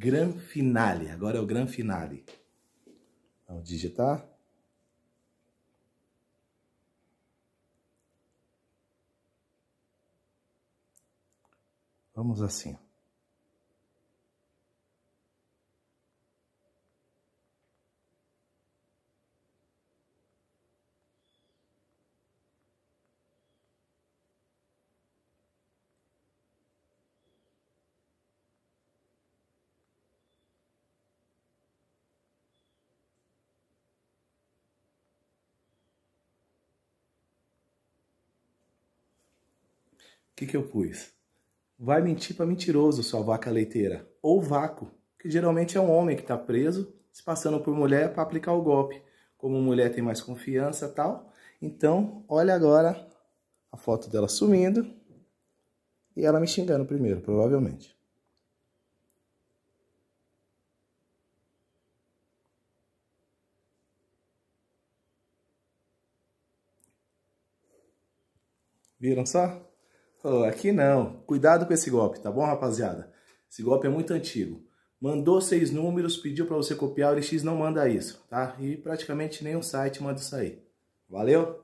Gran Finale. Agora é o Gran Finale. Vamos digitar. Vamos assim. Que, que eu pus? Vai mentir para mentiroso, sua vaca leiteira. Ou vácuo, que geralmente é um homem que está preso, se passando por mulher para aplicar o golpe. Como mulher tem mais confiança tal. Então, olha agora a foto dela sumindo e ela me xingando primeiro, provavelmente. Viram só? Oh, aqui não. Cuidado com esse golpe, tá bom, rapaziada? Esse golpe é muito antigo. Mandou seis números, pediu para você copiar, o LX não manda isso, tá? E praticamente nenhum site manda isso aí. Valeu?